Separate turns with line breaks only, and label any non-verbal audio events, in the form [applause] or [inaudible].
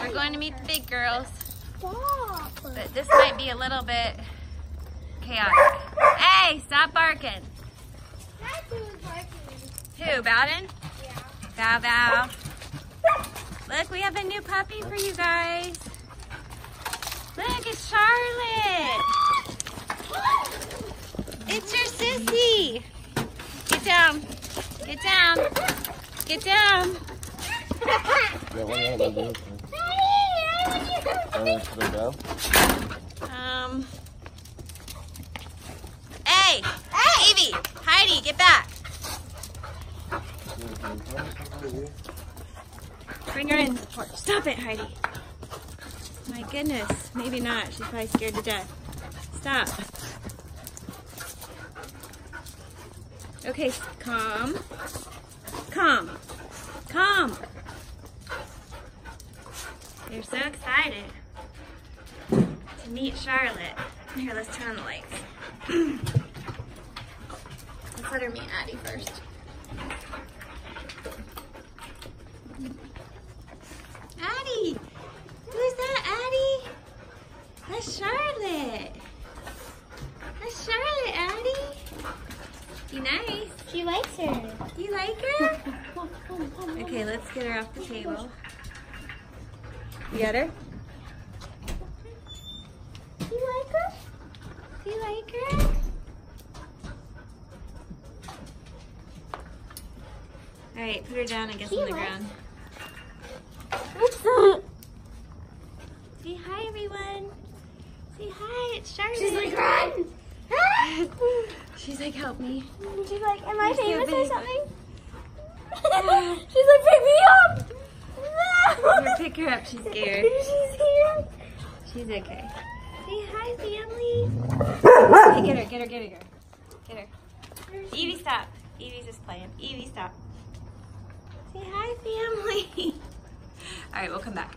we're going to meet the big girls, but this might be a little bit chaotic. Hey, stop barking.
That's who's barking.
Who, Bowden?
Yeah.
Bow, bow. Look, we have a new puppy for you guys. Look, it's Charlotte. It's your sissy. Get down. Get down. Get down.
Yeah, doing? I'm put it.
Um. Hey! Hey! Evie! Heidi, get back! Bring her in. Stop it, Heidi. My goodness. Maybe not. She's probably scared to death. Stop. Okay. Calm. Calm. They're so excited to meet Charlotte. Here, let's turn on the lights. [clears throat] let's let her meet Addie first. Addie! Who's that, Addie? That's Charlotte. That's Charlotte, Addie. You nice.
She likes her.
Do you like her? [laughs] Okay, let's get her off the table. You got her?
Do you like her?
Do you like her? All right, put her down, I guess, on the ground.
Oops.
Say hi, everyone. Say hi, it's Charlotte.
She's like, run! [laughs]
She's like, help me.
She's like, am I
You're so
famous or something? Uh. [laughs] She's like, pick me up!
Her up. She's scared.
She's here.
She's okay. Say hi, family. Hey, get her, get her, get her, get her. Get her. Evie, stop. Evie's just playing. Evie, stop. Say hi, family. [laughs] All right, we'll come back.